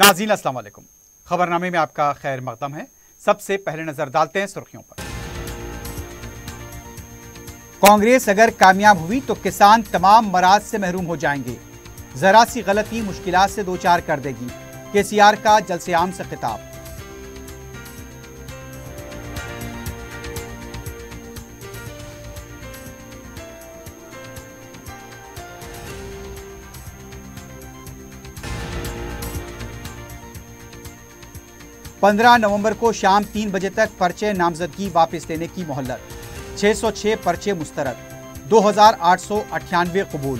नाजीन असल खबरनामे में आपका खैर मकदम है। सबसे पहले नज़र डालते हैं सुर्खियों पर। कांग्रेस अगर कामयाब हुई तो किसान तमाम मराज से महरूम हो जाएँगे। जरा सी गलती मुश्किल से दो चार कर देगी। केसीआर का जलसे आम से खिताब। पंद्रह नवंबर को शाम तीन बजे तक पर्चे नामजदगी वापस लेने की मोहलत। 606 पर्चे मुस्तरद। दो हज़ार आठ सौ अट्ठानवे कबूल।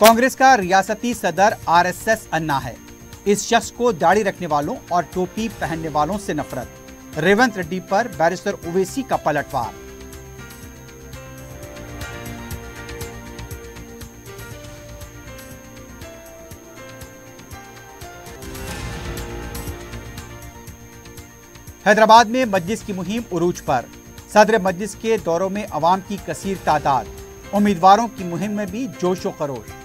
कांग्रेस का रियासती सदर आरएसएस अन्ना है। इस शख्स को दाढ़ी रखने वालों और टोपी पहनने वालों से नफरत। रेवंत रेड्डी पर बैरिस्टर ओवैसी का पलटवार। हैदराबाद में मस्जिद की मुहिम उरूज पर। सदर मस्जिद के दौरों में अवाम की कसीर तादाद। उम्मीदवारों की मुहिम में भी जोशो खरोश।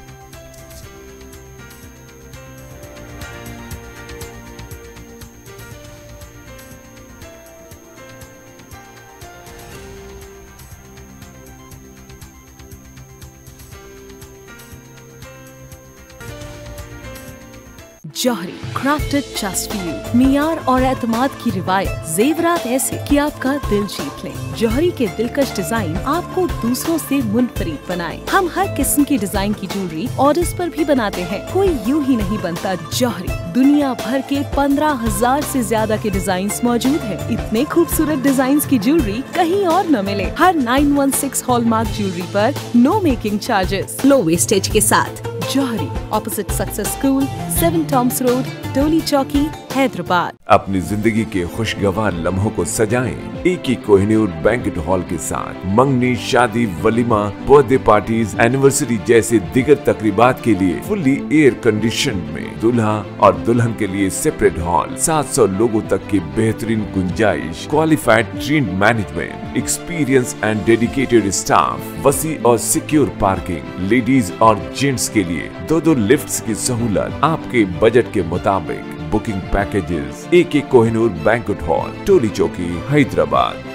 Jauhari crafted just for you मियार और एतमाद की रिवायत जेवरात ऐसे कि आपका दिल जीत ले। जौहरी के दिलकश डिज़ाइन आपको दूसरों से मुनफरीद बनाए। हम हर किस्म की डिज़ाइन की ज्वेलरी ऑर्डर्स पर भी बनाते हैं। कोई यूँ ही नहीं बनता जौहरी। दुनिया भर के पंद्रह हज़ार ऐसी ज़्यादा के डिज़ाइन मौजूद है। इतने खूबसूरत डिज़ाइन की ज्वेलरी कहीं और न मिले। हर 916 हॉलमार्क ज्वेलरी पर no making charges low wastage के साथ Jauhari opposite success school seven tombs road Toli Chowki Hyderabad अपनी ज़िंदगी के खुशगवार लम्हों को सजाएँ। एक ही कोहिनूर बैंकेट हॉल के साथ मंगनी, शादी, वलीमा बर्थडे पार्टीज़ एनिवर्सरी जैसे दिगर तकरीबात के लिए फुल्ली एयर कंडीशन में दुल्हा और दुल्हन के लिए सेपरेट हॉल 700 लोगों तक की बेहतरीन गुंजाइश qualified train management experience and dedicated staff वसी और सिक्योर पार्किंग लेडीज़ और जेंट्स के लिए दो दो लिफ्ट्स की सहूलत आपके बजट के मुताबिक बुकिंग पैकेजेस एक एक Kohinoor banquet hall Toli Chowki, Hyderabad.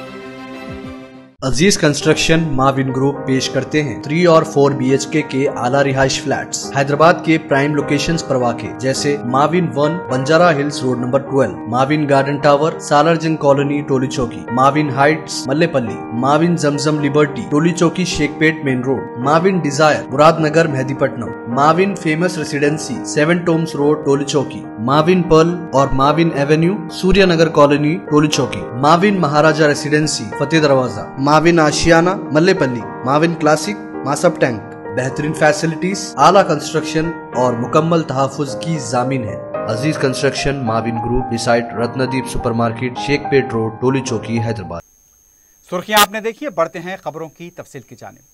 Aziz construction Mavin group पेश करते हैं। थ्री और फोर बी एच के के आला रिहाइश फ्लैट्स। हैदराबाद के प्राइम लोकेशंस पर वाक़, जैसे Mavin one, Banjara hills road number twelve Mavin garden tower, Salarjung colony, Toli Chowki, Mavin Heights, Mallepally, Mavin Zamzam liberty, Toli Chowki, Shaikpet main road, Mavin desire, Muradnagar, Mehdipatnam, Mavin famous residency seven tombs road Toli Chowki, Mavin Pearl और Mavin Avenue Suryanagar colony, Toli Chowki, Mavin Maharaja Residency Fateh Darwaza Mavin Ashiana, Mallepally Mavin classic Masab tank बेहतरीन facilities आला construction और मुकम्मल तहफ़ुज की जामिन है। Aziz construction Mavin group beside Ratnadeep supermarket Shaikpet road Toli Chowki, Hyderabad. सुर्खियाँ आपने देखी है बढ़ते हैं खबरों की तफसील की जानब।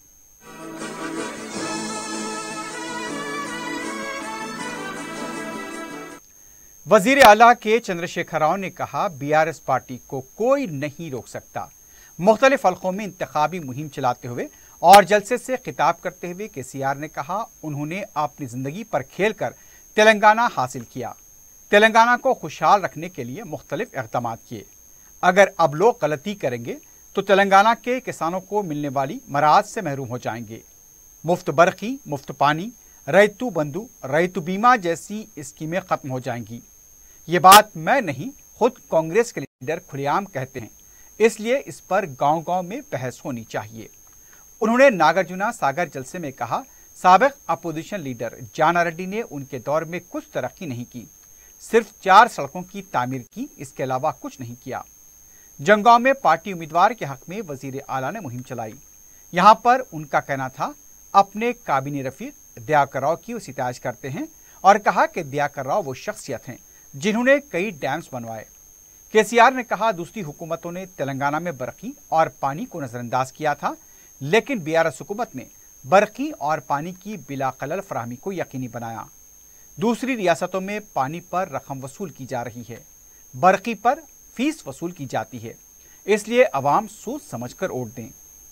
वज़ीर आला के चंद्रशेखर राव ने कहा बीआरएस पार्टी को कोई नहीं रोक सकता। मुख्तलिफ़ हल्कों में इंतबी मुहिम चलाते हुए और जलसे से खिताब करते हुए के सी आर ने कहा, उन्होंने अपनी ज़िंदगी पर खेल कर तेलंगाना हासिल किया। तेलंगाना को खुशहाल रखने के लिए मुख्तलिफ़ इकदाम किए। अगर अब लोग गलती करेंगे तो तेलंगाना के किसानों को मिलने वाली मराज से महरूम हो जाएँगे। मुफ़्त बरखी, मुफ़्त पानी, रैतु बंधु, रैतु बीमा जैसी स्कीमें खत्म हो जाएँगी। ये बात मैं नहीं, खुद कांग्रेस के लीडर खुलेआम कहते हैं। इसलिए इस पर गाँव गाँव में बहस होनी चाहिए। उन्होंने नागार्जुना सागर जलसे में कहा, सबक अपोजिशन लीडर जाना रेड्डी ने उनके दौर में कुछ तरक्की नहीं की। सिर्फ़ चार सड़कों की तामीर की, इसके अलावा कुछ नहीं किया। जंगांव में पार्टी उम्मीदवार के हक में वज़ीर आला ने मुहिम चलाई। यहाँ पर उनका कहना था, अपने काबिनी रफीक दयाकर राव की सिताज करते हैं और कहा कि दयाकर राव वो शख्सियत हैं जिन्होंने कई डैम्स बनवाए। केसीआर ने कहा दूसरी हुकूमतों ने तेलंगाना में बरखी और पानी को नजरअंदाज किया था, लेकिन बीआरएस हुकूमत ने बरखी और पानी की बिला कलल फराहमी को यकीनी बनाया। दूसरी रियासतों में पानी पर रकम वसूल की जा रही है। बरकी पर फ़ीस वसूल की जाती है। इसलिए अवाम सोच समझ कर वोट दें।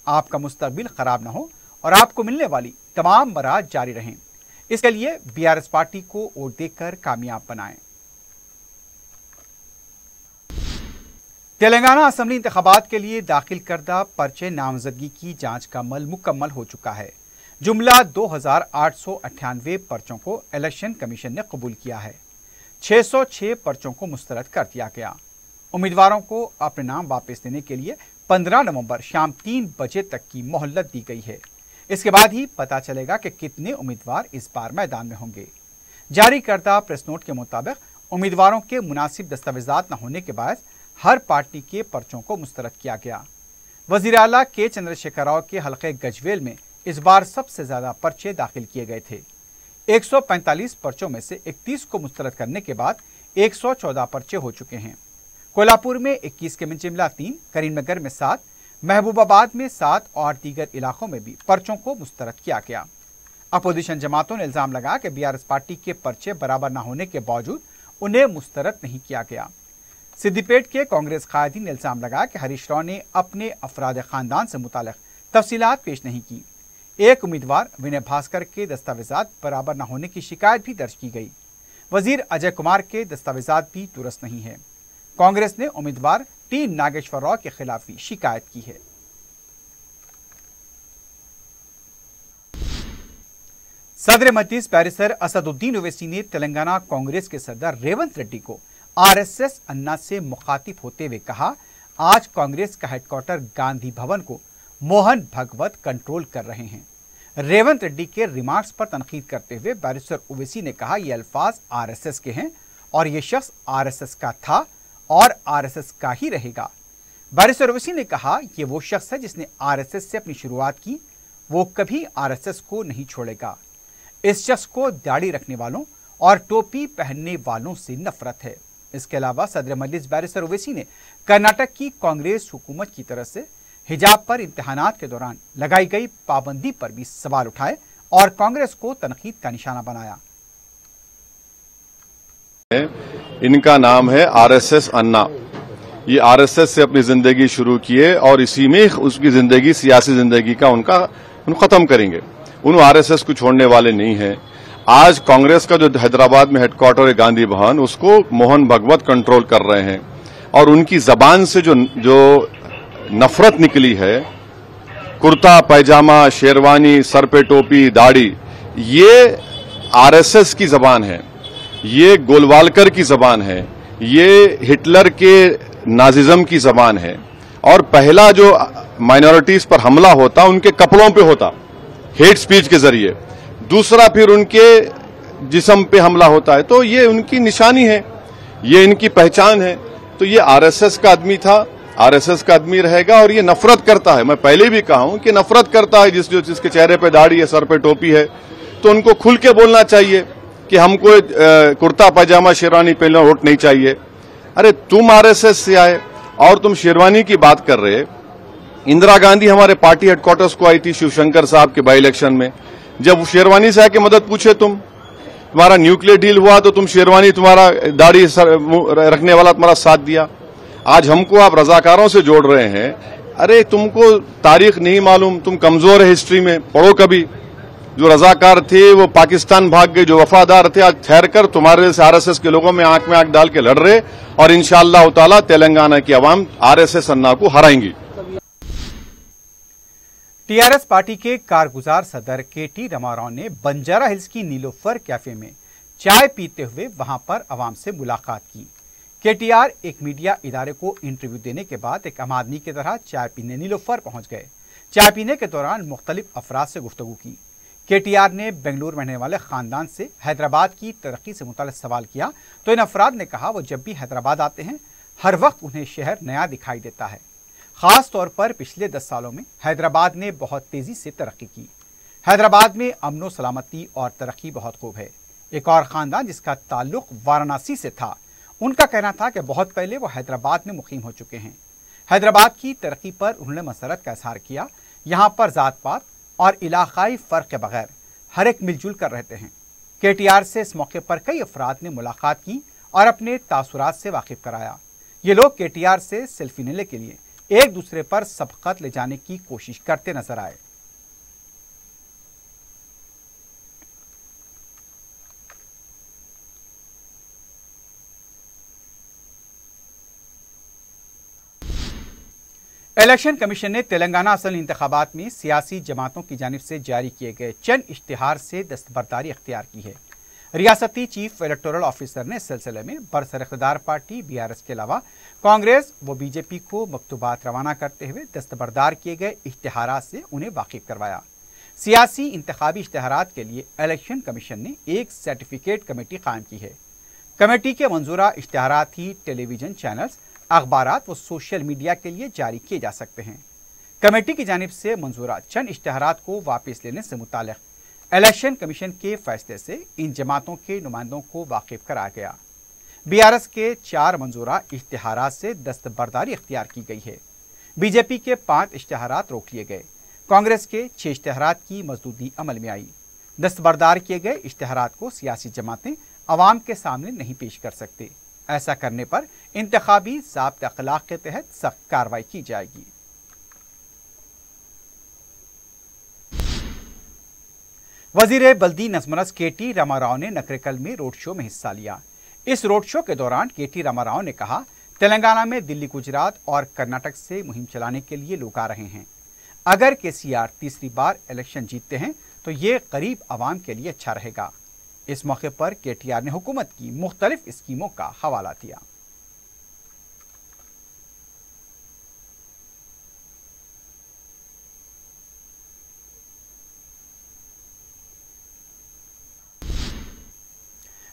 आपका मुस्तबिल खराब ना हो और आपको मिलने वाली तमाम बरात जारी रहें। इसके लिए बीआरएस पार्टी को वोट देकर कामयाब बनाएँ। तेलंगाना असम्बली इंतबात के लिए दाखिल करदा पर्चे नामजदगी की जाँच का अमल मुकम्मल हो चुका है। जुमला दो हज़ार आठ सौ अट्ठानवे पर्चों को इलेक्शन कमीशन ने कबूल किया है। 606 पर्चों को मुस्तरद कर दिया गया। उम्मीदवारों को अपने नाम वापस देने के लिए 15 नवंबर शाम तीन बजे तक की मोहलत दी गई है। इसके बाद ही पता चलेगा कि कितने उम्मीदवार इस बार मैदान में होंगे। जारी करदा प्रेस नोट के मुताबिक उम्मीदवारों के मुनासिब दस्तावेजात न होने के बाद हर पार्टी के पर्चों को मुस्तरद किया गया। वज़ीर अला के चंद्रशेखर राव के हल्के गजवेल में इस बार सबसे ज़्यादा पर्चे दाखिल किए गए थे। 145 पर्चों में से 31 को मुस्तरद करने के बाद 114 पर्चे हो चुके हैं। कोल्हापुर में 21 के मिंचिमला तीन, करीमनगर में सात, महबूबाबाद में सात और दीगर इलाकों में भी पर्चों को मुस्तरद किया गया। अपोजिशन जमातों ने इल्ज़ाम लगाया कि बीआरएस पार्टी के पर्चे बराबर न होने के बावजूद उन्हें मुस्तरद नहीं किया गया। सिद्दीपेट के कांग्रेस कायदीन ने इल्ज़ाम लगाया कि हरीश राव ने अपने अफराद खानदान से मुतालिक तफसीलात पेश नहीं की। एक उम्मीदवार, विनय भास्कर के दस्तावेजात बराबर न होने की शिकायत भी दर्ज की गई। वज़ीर अजय कुमार के दस्तावेजात भी दुरुस्त नहीं है। कांग्रेस ने उम्मीदवार टी नागेश्वर राव के खिलाफ भी शिकायत की है। सदर मजलिस बैरिसर असदुद्दीन ओवैसी ने तेलंगाना कांग्रेस के सदर रेवंत रेड्डी को आरएसएस अन्ना से मुखातिब होते हुए कहा, आज कांग्रेस का हेडक्वार्टर गांधी भवन को मोहन भगवत कंट्रोल कर रहे हैं. रेवंत रेड्डी के रिमार्क्स पर तनकीद करते हुए बैरिस्टर ओवैसी ने कहा, ये अल्फाज आरएसएस के हैं और ये शख्स आरएसएस का था और आरएसएस का ही रहेगा. बैरिस्टर ओवैसी ने कहा, ये वो शख्स है जिसने आरएसएस से अपनी शुरुआत की, वो कभी आरएसएस को नहीं छोड़ेगा। इस शख्स को दाढ़ी रखने वालों और टोपी पहनने वालों से नफरत है। इसके अलावा सदर मजलिस बैरिस्टर ओवैसी ने कर्नाटक की कांग्रेस हुकूमत की तरफ़ से हिजाब पर इम्तहानात के दौरान लगाई गई पाबंदी पर भी सवाल उठाए और कांग्रेस को तनकीद का निशाना बनाया। इनका नाम है आरएसएस अन्ना। ये आरएसएस से अपनी ज़िंदगी शुरू किए और इसी में उसकी ज़िंदगी, सियासी ज़िंदगी का उनका उन खत्म करेंगे। उन आरएसएस को छोड़ने वाले नहीं हैं। आज कांग्रेस का जो हैदराबाद में हेडक्वार्टर है गांधी भवन, उसको मोहन भगवत कंट्रोल कर रहे हैं। और उनकी जबान से जो जो नफरत निकली है, कुर्ता, पैजामा, शेरवानी, सर पे टोपी, दाढ़ी, ये आरएसएस की जबान है, ये गोलवालकर की जबान है, ये हिटलर के नाजिज्म की जबान है। और पहला जो माइनॉरिटीज पर हमला होता, उनके कपड़ों पे होता हेट स्पीच के ज़रिए। दूसरा फिर उनके जिसम पे हमला होता है। तो ये उनकी निशानी है, ये इनकी पहचान है। तो ये आरएसएस का आदमी था, आरएसएस का आदमी रहेगा और ये नफरत करता है। मैं पहले भी कहा हूँ कि नफरत करता है जिस जो जिसके चेहरे पे दाढ़ी है, सर पे टोपी है। तो उनको खुल के बोलना चाहिए कि हमको कुर्ता पैजामा, शेरवानी पहनना वोट नहीं चाहिए। अरे तुम आरएसएस से आए और तुम शेरवानी की बात कर रहे इंदिरा गांधी हमारे पार्टी हेडक्वार्टर्स को आई थी शिवशंकर साहब के बाई इलेक्शन में। जब शेरवानी से आके मदद पूछे तुम, तुम्हारा न्यूक्लियर डील हुआ तो तुम शेरवानी तुम्हारा दाढ़ी रखने वाला तुम्हारा साथ दिया। आज हमको आप रजाकारों से जोड़ रहे हैं। अरे तुमको तारीख नहीं मालूम, तुम कमज़ोर है हिस्ट्री में, पढ़ो कभी। जो रजाकार थे, वो पाकिस्तान भाग गए, जो वफादार थे, आज ठहर कर तुम्हारे जैसे आरएसएस के लोगों में आँख में आँख डाल के लड़ रहे और इंशाला ताला तेलंगाना की आवाम आरएसएस अन्ना को हराएँगी। टीआरएस पार्टी के कारगुजार सदर के टी रमाराव ने बंजारा हिल्स की नीलोफर कैफ़े में चाय पीते हुए वहाँ पर आवाम से मुलाकात की। केटीआर एक मीडिया इदारे को इंटरव्यू देने के बाद एक आम आदमी की तरह चाय पीने नीलोफर पहुँच गए। चाय पीने के दौरान मुख्तलिफ़ अफराद से गुफ्तु की। केटीआर ने बेंगलुरु में रहने वाले खानदान से हैदराबाद की तरक्की से मुतल सवाल किया तो इन अफराद ने कहा, वो जब भी हैदराबाद आते हैं, हर वक्त उन्हें शहर नया दिखाई देता है। खास तौर पर पिछले दस सालों में हैदराबाद ने बहुत तेज़ी से तरक्की की। हैदराबाद में अमनो सलामती और तरक्की बहुत खूब है। एक और खानदान जिसका ताल्लुक वाराणसी से था, उनका कहना था कि बहुत पहले वो हैदराबाद में मुकीम हो चुके हैं। हैदराबाद की तरक्की पर उन्होंने मसरत का इजहार किया। यहाँ पर ज़ात पात और इलाकाई फ़र्क के बगैर हर एक मिलजुल कर रहते हैं। के से इस मौके पर कई अफराद ने मुलाकात की और अपने तासुरात से वाकिफ कराया। ये लोग के से सेल्फी लेने के लिए एक दूसरे पर सबकत ले जाने की कोशिश करते नज़र आए। इलेक्शन कमीशन ने तेलंगाना असल इंतबात में सियासी जमातों की जानब से जारी किए गए चंद इश्तहार से दस्तबरदारी अख्तियार की है। रियासती चीफ इलेक्टोरल ऑफिसर ने इस सिलसिले में बरसर इकतदार पार्टी, बीआरएस के अलावा कांग्रेस व बीजेपी को मकतूबात रवाना करते हुए दस्तबरदार किए गए इश्तहार से उन्हें वाकिफ करवाया। सियासी इंतबी इश्तहार के लिए इलेक्शन कमीशन ने एक सर्टिफिकेट कमेटी कायम की है। कमेटी के मंजूरा इश्तहार ही टेलीविज़न चैनल्स अखबार व सोशल मीडिया के लिए जारी किए जा सकते हैं। कमेटी की जानब से मंजूरा चंद इश्तहार को वापस लेने से मुतल इलेक्शन कमीशन के फैसले से इन जमातों के नुमाइंदों को वाकिफ कराया गया। बीआरएस के चार मंजूरा इश्तहार से दस्तबरदारी अख्तियार की गई है। बीजेपी के पाँच इश्तहार रोक लिए गए। कांग्रेस के छह इश्तहार की मजदूदी अमल में आई। दस्तबरदार किए गए इश्तहार को सियासी जमातें अवाम के सामने नहीं पेश कर सकते। ऐसा करने पर इंतबी जब्त अखलाक के तहत सख्त कार्रवाई की जाएगी। वज़ीर बल्दी नजमनस के टी रामाराव ने नकरेकल में रोड शो में हिस्सा लिया। इस रोड शो के दौरान के टी रामाराव ने कहा, तेलंगाना में दिल्ली, गुजरात और कर्नाटक से मुहिम चलाने के लिए लोग आ रहे हैं। अगर केसीआर तीसरी बार इलेक्शन जीतते हैं तो ये करीब आवाम के लिए अच्छा रहेगा। इस मौके पर केटीआर ने हुकूमत की मुख्तलिफ़ स्कीमों का हवाला दिया।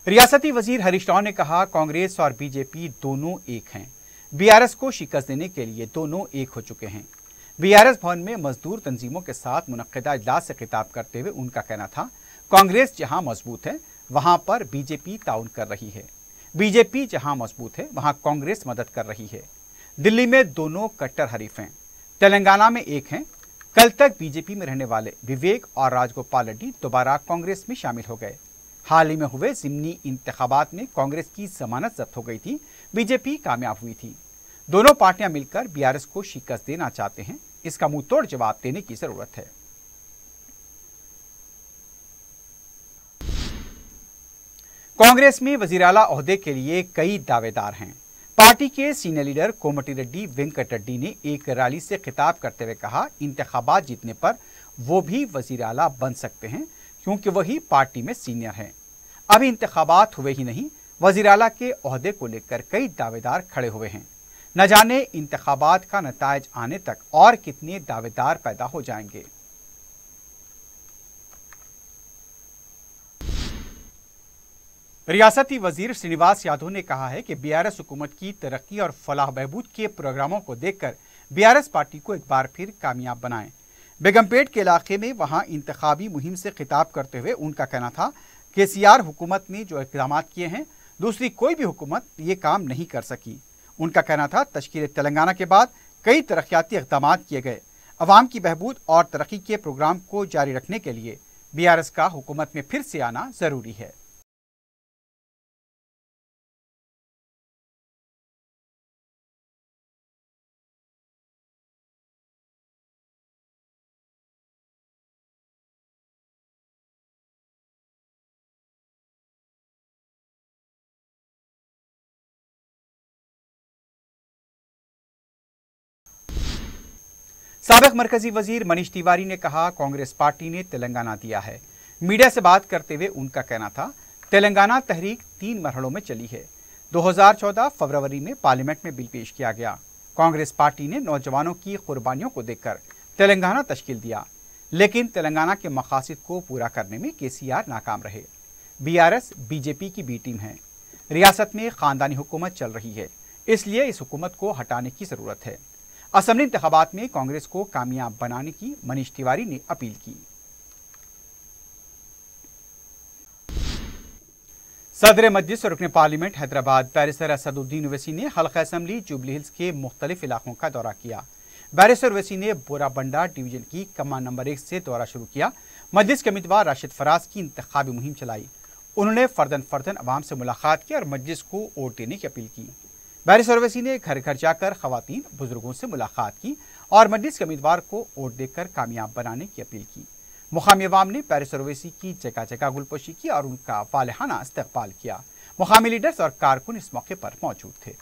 रियासती वज़ीर हरीश राव ने कहा, कांग्रेस और बीजेपी दोनों एक हैं। बीआरएस को शिकस्त देने के लिए दोनों एक हो चुके हैं। बीआरएस भवन में मजदूर तंजीमों के साथ मुनदा इजलास से खिताब करते हुए उनका कहना था, कांग्रेस जहाँ मज़बूत है, वहाँ पर बीजेपी ताउन कर रही है। बीजेपी जहाँ मज़बूत है, वहाँ कांग्रेस मदद कर रही है। दिल्ली में दोनों कट्टर हरीफ हैं। तेलंगाना में एक हैं। कल तक बीजेपी में रहने वाले विवेक और राजगोपाल रेड्डी दोबारा कांग्रेस में शामिल हो गए। हाल ही में हुए जिमनी इंतबात में कांग्रेस की जमानत जब्त हो गई थी, बीजेपी कामयाब हुई थी। दोनों पार्टियाँ मिलकर बीआरएस को शिकस्त देना चाहते हैं। इसका मुँह तोड़ जवाब देने की ज़रूरत है। कांग्रेस में वज़ीर अला अहदे के लिए कई दावेदार हैं। पार्टी के सीनियर लीडर कोमटी रेड्डी, वेंकट रेड्डी ने एक रैली से खिताब करते हुए कहा इंतबात जीतने पर वो भी वज़ीर अला बन सकते हैं। क्योंकि वही पार्टी में सीनियर हैं। अभी इंतबात हुए ही नहीं वज़ीर अला के अहदे को लेकर कई दावेदार खड़े हुए हैं। न जाने इंतबात का नतज आने तक और कितने दावेदार पैदा हो जाएँगे। रियासती वज़ीर श्रीनिवास यादव ने कहा है कि बीआरएस हुकूमत की तरक्की और फलाह बहबूद के प्रोग्रामों को देखकर बीआरएस पार्टी को एक बार फिर कामयाब बनाएँ। बेगमपेट के इलाके में वहाँ इंतबी मुहिम से खिताब करते हुए उनका कहना था के सी आर हुकूमत ने जो इकदाम किए हैं, दूसरी कोई भी हुकूमत ये काम नहीं कर सकी। उनका कहना था, तश्कील तेलंगाना के बाद कई तरक्याती इकदाम किए गए। अवाम की बहबूद और तरक्की के प्रोग्राम को जारी रखने के लिए बी आर एस का हुकूमत में फिर से आना ज़रूरी है। सबक मरकजी वज़ीर मनीष तिवारी ने कहा, कांग्रेस पार्टी ने तेलंगाना दिया है। मीडिया से बात करते हुए उनका कहना था, तेलंगाना तहरीक तीन मरहलों में चली है। 2014 फरवरी में पार्लियामेंट में बिल पेश किया गया। कांग्रेस पार्टी ने नौजवानों की कुर्बानियों को देखकर तेलंगाना तश्कील दिया। लेकिन तेलंगाना के मकासद को पूरा करने में के नाकाम रहे। बीआरएस, बीजेपी की बी टीम है। रियासत में खानदानी हुकूमत चल रही है, इसलिए इस हुकूमत को हटाने की ज़रूरत है। असम्बली इंतबात में कांग्रेस को कामयाब बनाने की मनीष तिवारी ने अपील की। सदर मजलिस और रुकन पार्लियामेंट, हैदराबाद, बैरिस्टर असदुद्दीन ओवैसी ने हल्का असम्बली, जुबली हिल्स के मुख्तलिफ़ इलाकों का दौरा किया। बैरिस्टर ओवैसी ने बोराबंडा डिवीज़न की कमान नंबर एक से दौरा शुरू किया। मजलिस के उम्मीदवार राशिद फराज की इंतबी मुहिम चलाई। उन्होंने फर्दन फर्दन अवाम से मुलाकात की और मस्जिद को वोट देने की अपील की। बैरिस ओवैसी ने घर घर जाकर खातन बुज़ुर्गों से मुलाकात की और मस्जिद के उम्मीदवार को वोट देकर कामयाब बनाने की अपील की। मुकामी अवाम ने पैरिस ओवैसी की जगह जगह गुलपोशी की और उनका वालहाना इस्तेबाल किया। मुकामी लीडर्स और कारकुन इस मौके पर मौजूद थे।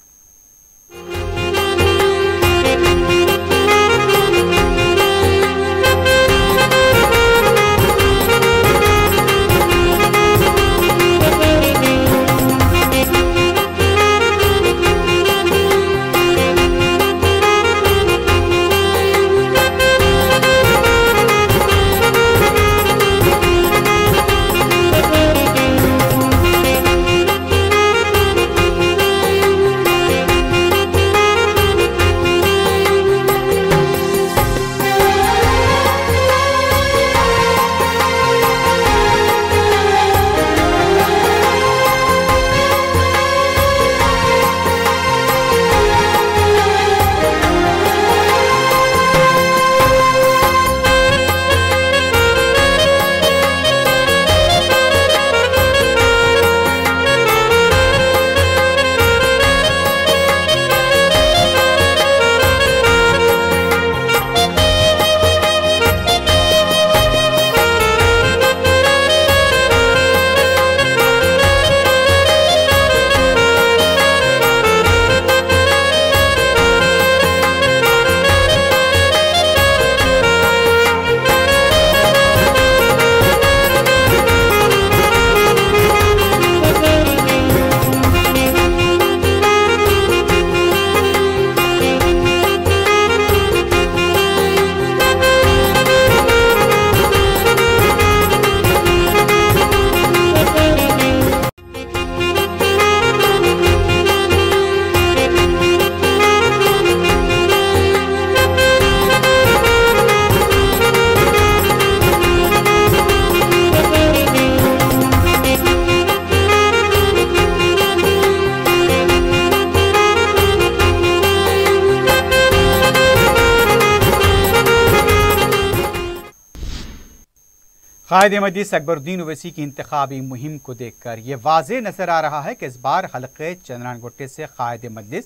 कायद मजलिस अकबरुद्दीन ओवैसी की इंतबी मुहिम को देखकर यह वाज नज़र आ रहा है कि इस बार हल्के चंद्रान गोट्टे से कायद मजलिस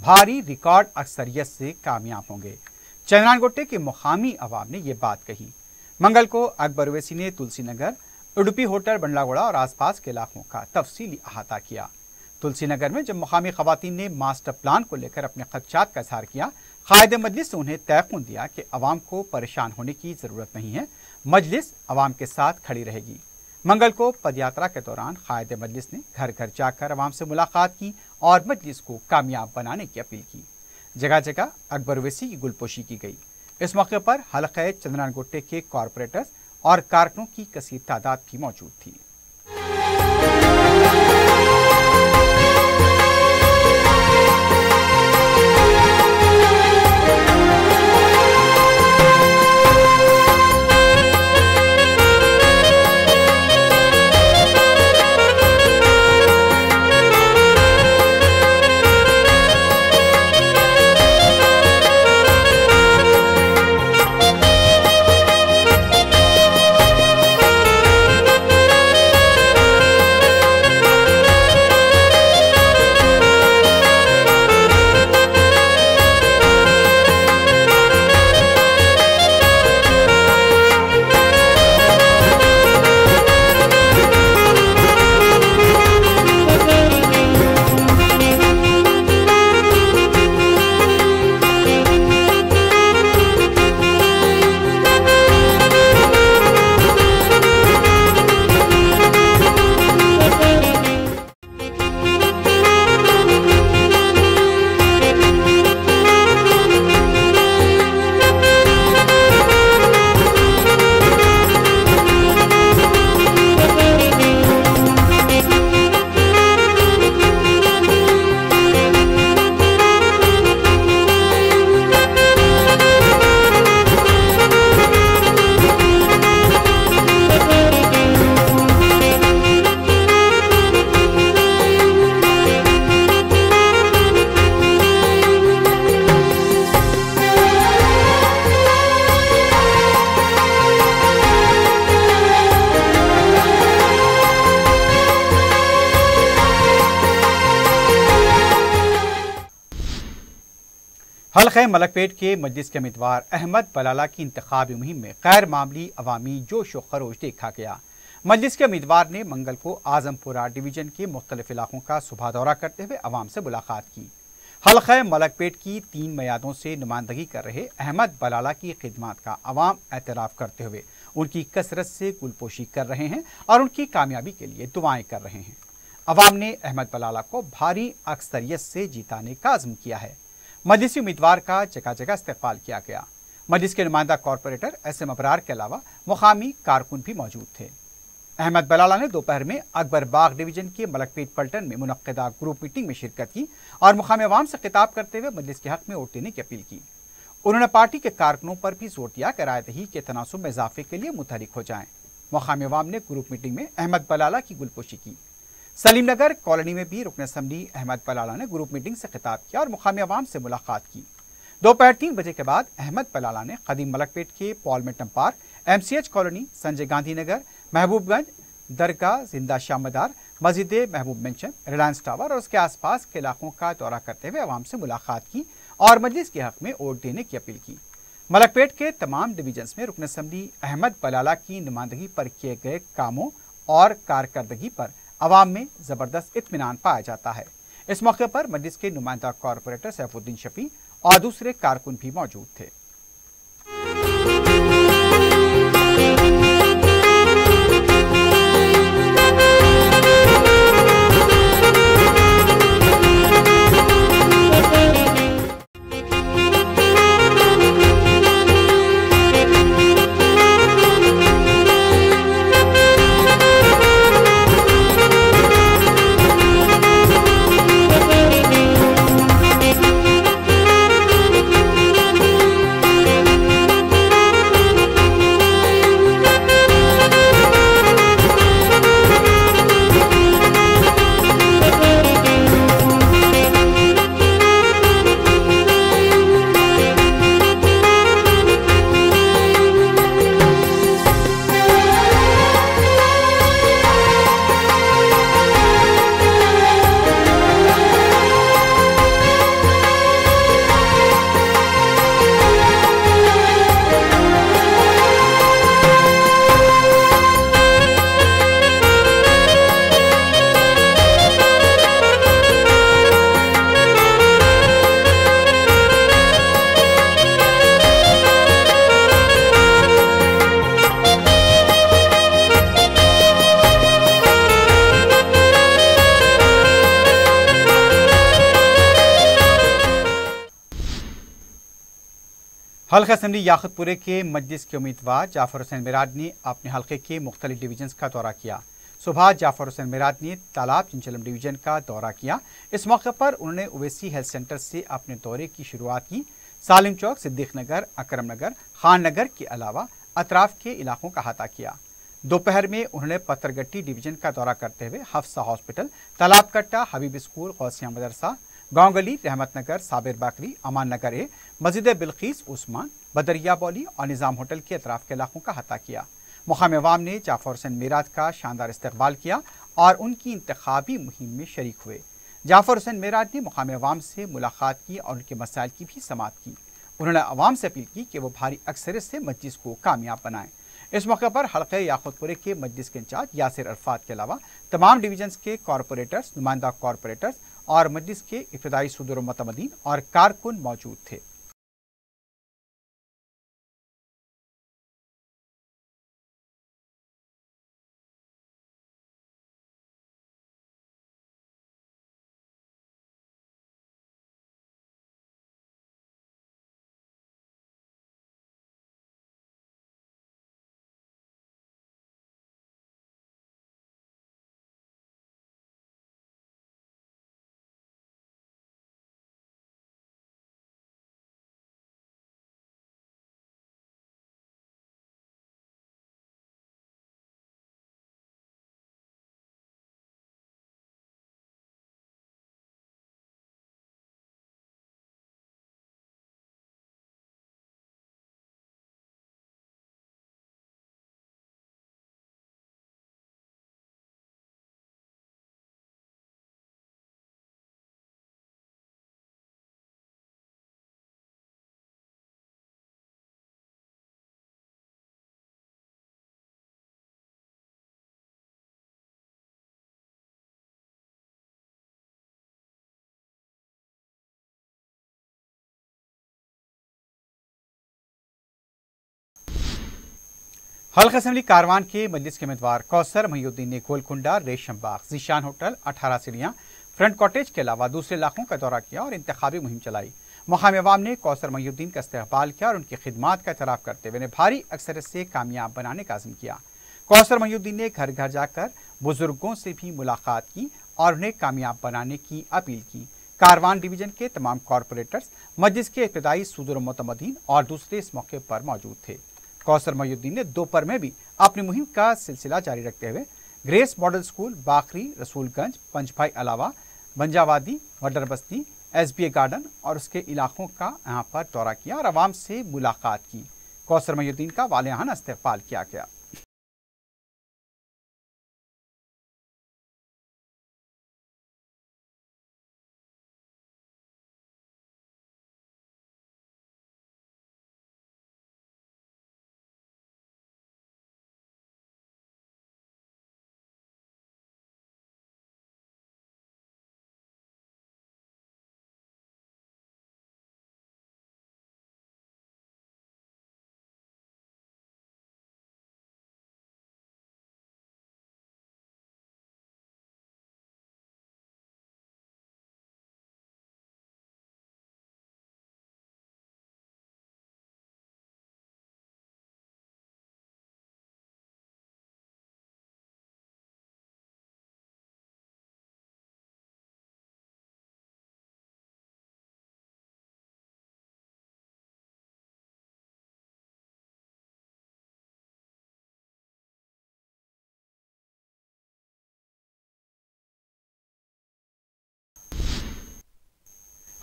भारी रिकॉर्ड अक्सरियत से कामयाब होंगे। चंद्रान गोट्टे के मुकामी अवाम ने यह बात कही। मंगल को अकबर ओवैसी ने तुलसी नगर उडुपी होटल, बंडलागोड़ा और आसपास के इलाकों का तफसीली अहाता किया। तुलसी नगर में जब मुकामी खवतिन ने मास्टर प्लान को लेकर अपने खदशात का इजहार किया कायद मजलिस ने उन्हें तयन दिया कि अवाम को परेशान होने की ज़रूरत नहीं है। मजलिस अवाम के साथ खड़ी रहेगी। मंगल को पदयात्रा के दौरान कायद मजलिस ने घर घर जाकर अवाम से मुलाकात की और मजलिस को कामयाब बनाने की अपील की। जगह जगह अकबर वैसी की गुलपोशी की गई। इस मौके पर हल्के चंद्रान गुट्टे के कॉरपोरेटर्स और कारकुनों की कसी तादाद भी मौजूद थी। मलकपेट के मजलिस के उम्मीदवार अहमद बलाला की इंतबी मुहिम में गैर मामूली अवामी जोश व खरोश देखा गया। मजलिस के उम्मीदवार ने मंगल को आजमपुरा डिवीज़न के मुख्तलिफ़ इलाकों का सुबह दौरा करते हुए अवाम से मुलाकात की। हल्के मलकपेट की तीन मैयादों से नुमाइंदगी कर रहे अहमद बलाला की खिदमत का अवाम एतराफ़ करते हुए उनकी कसरत से गुलपोशी कर रहे हैं और उनकी कामयाबी के लिए दुआएँ कर रहे हैं। अवाम ने अहमद बलाला को भारी अक्सरियत से जीताने का आज़म किया है। मजलिसी उम्मीदवार का जगह जगह इस्तेफाल किया गया। मजलिस के नुमाइंदा कॉरपोरेटर एस एम अबरार के अलावा मुकामी कारकुन भी मौजूद थे। अहमद बलाला ने दोपहर में अकबर बाग डिवीज़न के मलकपेट पल्टन में मुनदा ग्रुप मीटिंग में शिरकत की और मुकामी अवाम से खिताब करते हुए मजलिस के हक में वोट देने की अपील की। उन्होंने पार्टी के कारकुनों पर भी ज़ोर दिया कि रायदही के तनासब में इजाफे के लिए मुतहरिक हो जाएँ। मुकामी अवाम ने ग्रुप मीटिंग में अहमद बलाला की गुलपोशी की। सलीम नगर कॉलोनी में भी रुकन असम्बली अहमद पलाला ने ग्रुप मीटिंग से खिताब किया और मुकामी अवाम से मुलाकात की। दोपहर तीन बजे के बाद अहमद पलाला ने कदीम मलकपेट के पॉलमेटम park MCH colony, Sanjay Gandhi Nagar, Mahboobganj, दरगाह, ज़िंदा शामदार मस्जिद महबूब मेंशन, रिलायंस टावर और उसके आसपास के इलाकों का दौरा करते हुए अवाम से मुलाकात की और मजलिस के हक में वोट देने की अपील की। मलकपेट के तमाम डिवीजन्स में रुकन असम्बली अहमद पलाला की नुमाइंदगी पर किए गए कामों और कारकर्दगी पर अवाम में ज़बरदस्त इतमान पाया जाता है। इस मौके पर मजलिस के नुमाइंदा कॉरपोरेटर सैफुद्दीन शफी और दूसरे कारकुन भी मौजूद थे। हल्का असम्बली याखतपुरे के मजलिस के उम्मीदवार जाफ़र हुसैन मिराज ने अपने हल्के के मुख्तलिफ़ डिवीज़न का दौरा किया। सुबह जाफ़र हुसैन मिराज ने तालाब चिंचलम डिवीज़न का दौरा किया। इस मौके पर उन्होंने ओवैसी हेल्थ सेंटर से अपने दौरे की शुरुआत की। सालिम चौक, सिद्दीक नगर, अक्रम नगर, खान नगर के अलावा अतराफ के इलाकों का अहाता किया। दोपहर में उन्होंने पत्थरगट्टी डिवीज़न का दौरा करते हुए हफ्सा हॉस्पिटल, तालाब कट्टा, हबीब स्कूल गौसिया मदरसा गाँव गली रहमत नगर साबिर बाकरी अमान नगर ए, मस्जिद बिल्कीस उस्मान, बदरिया बौली और निज़ाम होटल के अतराफ के इलाकों का हता किया। मुकाम अवाम ने जाफ़र हुसैन मीराज का शानदार इस्तकबाल किया और उनकी इंतबी मुहिम में शरीक हुए। जाफ़र हुसैन मेराज ने मुकाम अवाम से मुलाकात की और उनके मसाइल की भी समात की। उन्होंने अवाम से अपील की कि वो भारी अक्सरियत से मस्जिद को कामयाब बनाएँ। इस मौके पर हल्के याकुतपुरे के मस्जिद के इंचार्ज यासिर अरफात के अलावा तमाम डिवीज़न के कॉरपोरेटर्स, नुमाइंदा कॉरपोरेटर्स और मजलिस के इब्तदाई सदर मतमदीन और कारकुन मौजूद थे। हल्क असम्बली कारवान के मजलिस के उम्मीदवार कौसर महीउद्दीन ने गोलकुंडा रेशम बाग, जीशान होटल, अठारह सीढ़ियाँ, फ्रंट कॉटेज के अलावा दूसरे इलाकों का दौरा किया और इंतबी मुहिम चलाई। मुकामी अवाम ने कौसर महीउद्दीन का इस्तेबाल किया और उनकी खिदमात का एतराफ़ करते हुए भारी अक्सर से कामयाब बनाने का आज़म किया। कौसर महीउद्दीन ने घर घर जाकर बुज़ुर्गों से भी मुलाकात की और उन्हें कामयाब बनाने की अपील की। कारवान डिवीज़न के तमाम कॉरपोरेटर्स मस्जिद के इब्तदाई सुदूर मतमदीन और दूसरे इस मौके पर मौजूद थे। कौसर मयुद्दीन ने दोपहर में भी अपनी मुहिम का सिलसिला जारी रखते हुए ग्रेस मॉडल स्कूल, बाखरी, रसूलगंज पंचभाई अलावा, बंजावादी वडर बस्ती एस गार्डन और उसके इलाकों का यहाँ पर दौरा किया और आवाम से मुलाकात की। कौसर मयुद्दीन का वालहाना इस्तेफाल किया गया।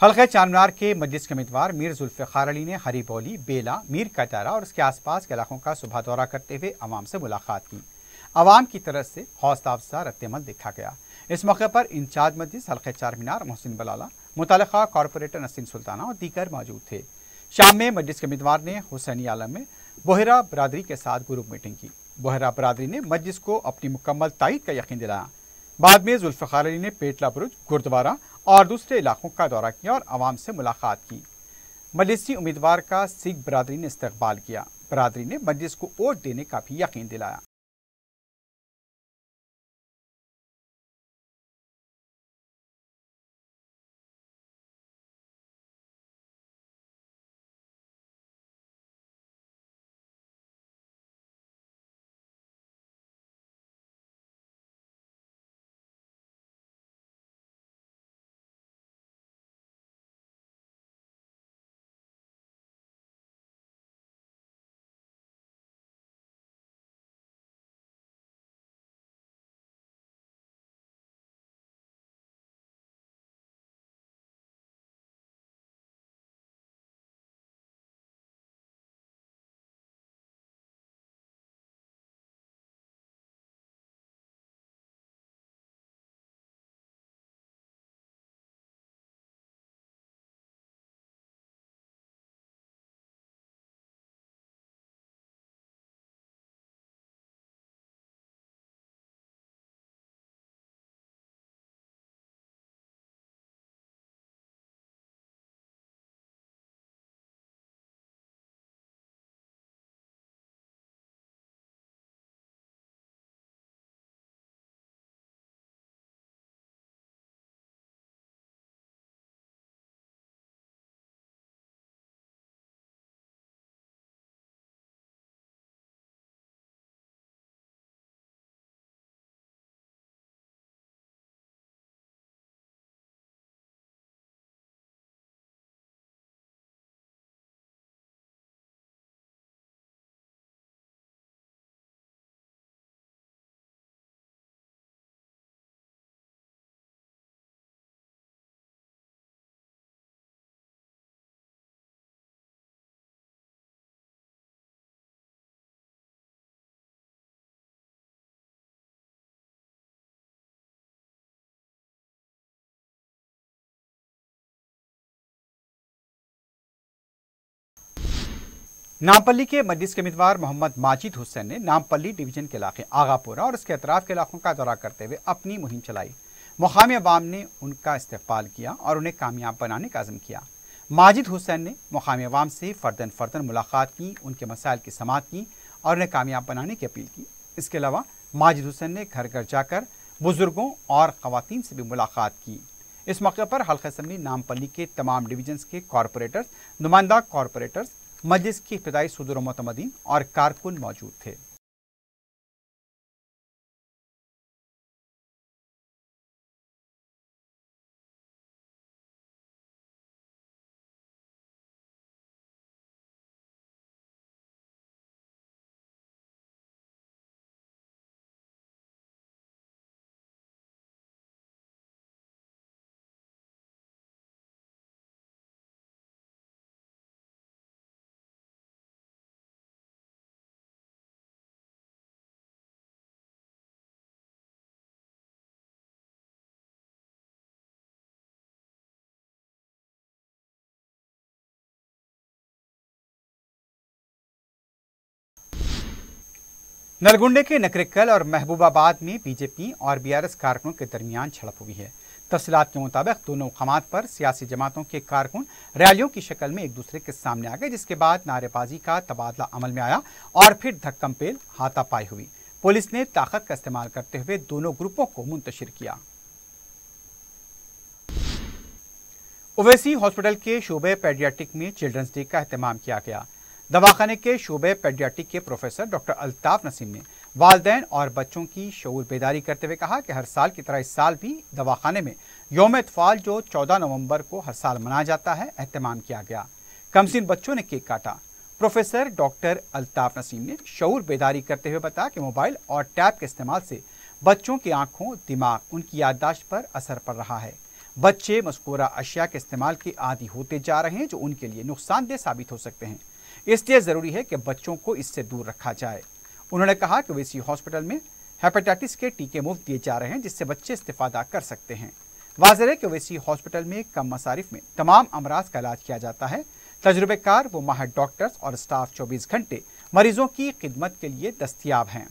हल्का चारमीनार के मस्जिद के उम्मीदवार मीर जुल्फ़ार अली ने हरी बोली मीर कटारा और उसके आसपास के इलाकों का सुबह दौरा करते हुए आवाम से मुलाकात की। आवाम की तरफ़ से हौसला अफजा रद्दमल देखा गया। इस मौके पर इंचार्ज मस्जिद हल्के चार मीनार मोहसिन बलाला मुतल कॉरपोरेटर नसीम सुल्ताना और दीगर मौजूद थे। शाम में मस्जिद के उम्मीदवार ने हुसैनी आलम में बोहरा बरदरी के साथ ग्रुप मीटिंग की। बोहरा बरदरी ने मस्जिद को अपनी मुकम्मल तायद का यकीन दिलाया। बाद में जुल्फ़ार अली ने पेटला बुरुज, गुरुद्वारा और दूसरे इलाकों का दौरा किया और आवाम से मुलाकात की। मलेसी उम्मीदवार का सिख बरदरी ने इस्तकबाल किया। बरदरी ने मजलिस को वोट देने का भी यकीन दिलाया। नामपल्ली के मस्जिद के उम्मीदवार मोहम्मद माजिद हुसैन ने नामपल्ली डिवीज़न के इलाके आगापुरा और उसके अतराफ के इलाकों का दौरा करते हुए अपनी मुहिम चलाई। मुकामी अवाम ने उनका इस्तेफाल किया और उन्हें कामयाब बनाने का आज़म किया। माजिद हुसैन ने मुकामी अवाम से फ़र्दन फ़र्दन मुलाकात की, उनके मसाइल की समात की और उन्हें कामयाब बनाने की अपील की। इसके अलावा माजिद हुसैन ने घर घर जाकर बुज़ुर्गों और खातन से भी मुलाकात की। इस मौके पर हल्का असम्बली नामपल्ली के तमाम डिवीजन्स के कॉरपोरेटर्स, नुमाइंदा कॉरपोरेटर्स मजलिस की इब्तदाई सदर मतमदीन और कारकुन मौजूद थे। नलगुंडे के नकरेकल और महबूबाबाद में बीजेपी और बीआरएस कारकुनों के दरमियान झड़प हुई है। तफसीत के मुताबिक दोनों खमात पर सियासी जमातों के कारकुन रैलियों की शक्ल में एक दूसरे के सामने आ गए, जिसके बाद नारेबाजी का तबादला अमल में आया और फिर धक्कमपेल हाथापाई हुई। पुलिस ने ताकत का इस्तेमाल करते हुए दोनों ग्रुपों को मुंतशिर किया। ओवैसी हॉस्पिटल के शोबे पेडियाटिक में चिल्ड्रंस डे का अहतमाम किया गया। दवाखाने के शोबे पेडियाटिक के प्रोफेसर डॉक्टर अल्ताफ नसीम ने वालदेन और बच्चों की शूर बेदारी करते हुए कहा कि हर साल की तरह इस साल भी दवाखाने में योम इतफाल, जो 14 नवंबर को हर साल मनाया जाता है अहतमाम किया गया। कमसिन बच्चों ने केक काटा। प्रोफेसर डॉक्टर अल्ताफ नसीम ने शूर बेदारी करते हुए बताया कि मोबाइल और टैब के इस्तेमाल से बच्चों की आँखों, दिमाग, उनकी याददाश्त पर असर पड़ रहा है। बच्चे मस्कूरा अशिया के इस्तेमाल के आदि होते जा रहे हैं, जो उनके लिए नुकसानदेह साबित हो सकते हैं। इसलिए ज़रूरी है कि बच्चों को इससे दूर रखा जाए। उन्होंने कहा कि वेसी हॉस्पिटल में हेपेटाइटिस के टीके मुफ़्त दिए जा रहे हैं, जिससे बच्चे इस्तेफादा कर सकते हैं। वाजर है कि वेसी हॉस्पिटल में कम मसारिफ में तमाम अमराज का इलाज किया जाता है। तजुर्बेकार वो माहिर डॉक्टर्स और स्टाफ 24 घंटे मरीजों की खिदमत के लिए दस्तियाब हैं।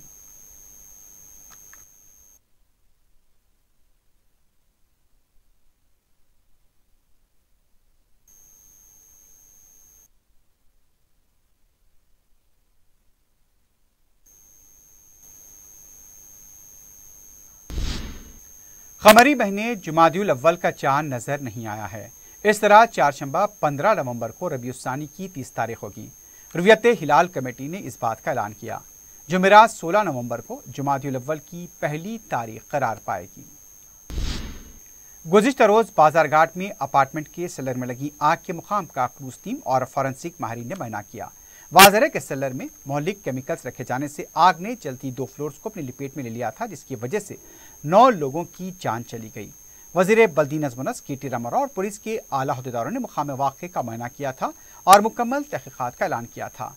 कमरी महीने जुमादियुल अव्वल का चाँद नज़र नहीं आया है। इस तरह चारशंबा 15 नवंबर को रबीसानी की तीस तारीख होगी। रुवियत हिलाल कमेटी ने इस बात का ऐलान किया। जुमेरात 16 नवंबर को जुमादियुल अव्वल की पहली तारीख करार पाएगी। गुजशत रोज बाजारघाट में अपार्टमेंट के सेलर में लगी आग के मुकाम का क्रूज टीम और फॉरेंसिक माहरी ने बयाना किया। वाजरे के सेलर में मौलिक केमिकल्स रखे जाने से आग ने चलती दो फ्लोर्स को अपनी लिपेट में ले लिया था, जिसकी वजह से नौ लोगों की जान चली गई। वज़ीर बल्दी नजमनस, के टी रमरा और पुलिस के आला अहदेदारों ने मुकाम वाक़े का मायना किया था और मुकम्मल तहकीक़ात का ऐलान किया था।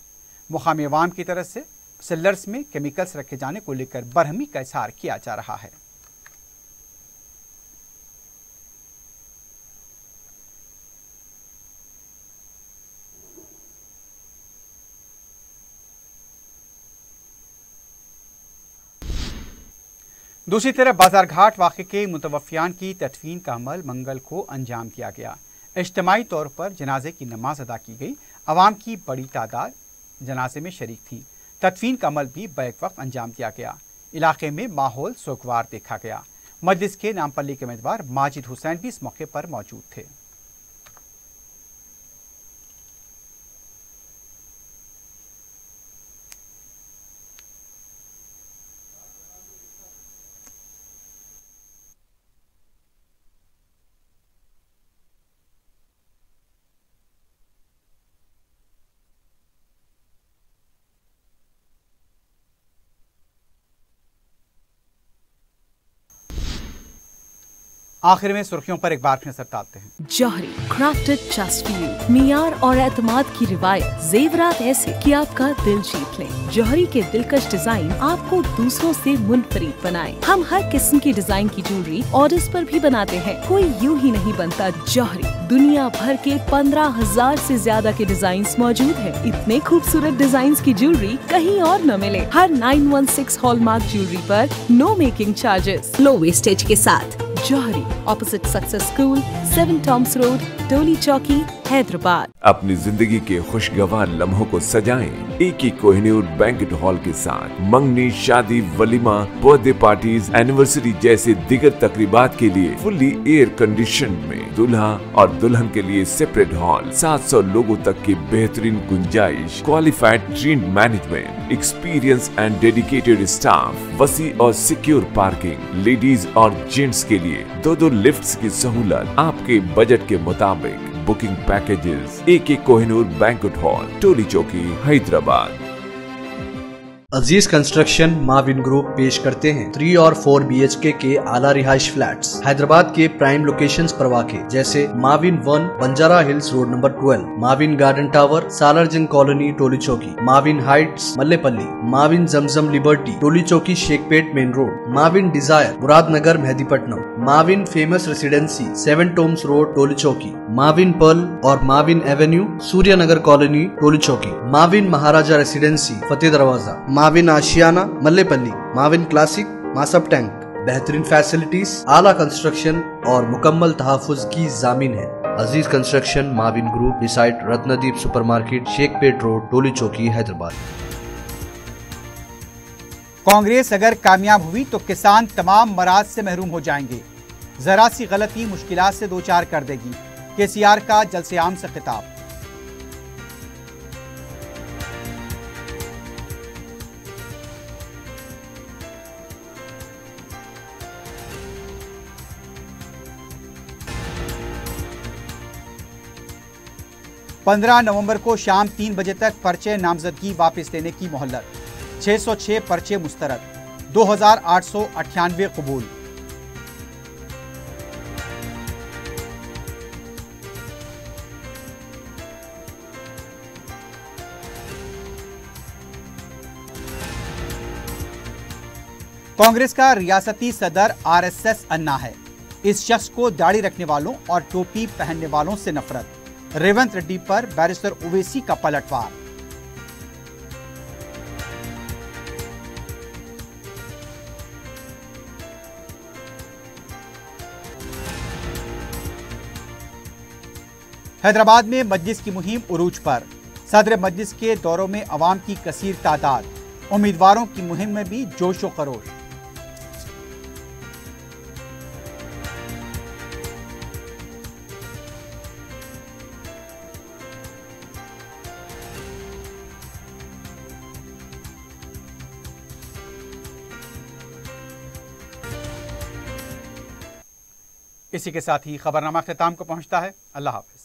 मुकामी अवाम की तरफ़ से, सिलर्स में केमिकल्स रखे जाने को लेकर बरहमी का इजहार किया जा रहा है। दूसरी तरफ़ बाजारघाट वाक़े के मुतवफ़ियान की तदफीन का अमल मंगल को अंजाम दिया गया। इज्तमाही तौर पर जनाजे की नमाज़ अदा की गई। आवाम की बड़ी तादाद जनाजे में शरीक थी। तदफीन का अमल भी बैक वक्त अंजाम दिया गया। इलाके में माहौल सोगवार देखा गया। मजलिस के नामपल्ली के उम्मीदवार माजिद हुसैन भी इस मौके पर मौजूद थे। आखिर में सुर्खियों पर एक बार फिर नज़र डालते हैं। Jauhari crafted just for you मियार और एतमाद की रिवायत जेवरात ऐसे कि आपका दिल जीत ले। जौहरी के दिलकश डिज़ाइन आपको दूसरों से मुनफरीद बनाए। हम हर किस्म की डिज़ाइन की ज्वेलरी ऑर्डर पर भी बनाते हैं। कोई यूँ ही नहीं बनता जौहरी। दुनिया भर के पंद्रह हज़ार ऐसी ज़्यादा के डिज़ाइन मौजूद है। इतने खूबसूरत डिज़ाइन की ज्वेलरी कहीं और न मिले। हर 916 हॉलमार्क ज्वेलरी पर no making charges low wastage के साथ। Jauhari opposite success school 7 tombs road Doli Chowki Hyderabad अपनी ज़िंदगी के खुशगवार लम्हों को सजाएँ। एक ही कोहिनूर बैंकेट हॉल के साथ मंगनी, शादी, वलीमा बर्थडे पार्टीज़ एनिवर्सरी जैसे दिगर तकरीबात के लिए फुल्ली एयर कंडीशन में दूल्हा और दुल्हन के लिए सेपरेट हॉल 700 लोगों तक की बेहतरीन गुंजाइश qualified train management experience and dedicated staff वसी और सिक्योर पार्किंग लेडीज़ और जेंट्स के लिए दो दो लिफ्ट्स की सहूलत आपके बजट के मुताबिक बुकिंग पैकेजेस एक एक Kohinoor banquet hall Toli Chowki Hyderabad Aziz construction Mavin group पेश करते हैं। थ्री और फोर बी एच के के आला रिहाइश फ्लैट्स। हैदराबाद के प्राइम लोकेशंस पर वाक़ जैसे Mavin one Banjara hills road number 12, Mavin garden Tower Salarjung colony Toli Chowki Mavin Heights Mallepally Mavin Zamzam liberty Toli Chowki Shaikpet main road Mavin desire Muradnagar Mehdipatnam Mavin famous residency seven tombs road Toli Chowki Mavin Pearl और Mavin Avenue Suryanagar colony Toli Chowki Mavin Maharaja Residency Fateh Darwaza Mavin Ashiana, Mallepally, Mavin classic Masab tank. बेहतरीन facilities, आला construction और मुकम्मल तहफुज की जामीन है। Aziz construction, Mavin group, beside, Ratnadeep supermarket, Shaikpet road Toli Chowki, Hyderabad. Congress अगर कामयाब हुई तो किसान तमाम मराज से महरूम हो जाएँगे। जरा सी गलती मुश्किलात से दो चार कर देगी। केसीआर का जलसे आम से खिताब। पंद्रह नवंबर को शाम तीन बजे तक पर्चे नामजदगी वापस लेने की मोहलत। 606 पर्चे मुस्तरद। दो हज़ार आठ सौ अट्ठानवे कबूल। कांग्रेस का रियासती सदर आरएसएस अन्ना है। इस शख्स को दाढ़ी रखने वालों और टोपी पहनने वालों से नफरत। रेवंत रेड्डी पर बैरिस्टर ओवैसी का पलटवार। हैदराबाद में मजलिस की मुहिम उरूज पर। सदर मजलिस के दौरों में अवाम की कसीर तादाद। उम्मीदवारों की मुहिम में भी जोशो खरोश। इसी के साथ ही खबरनामा अख्ताम को पहुँचता है। अल्लाह हाफिज़।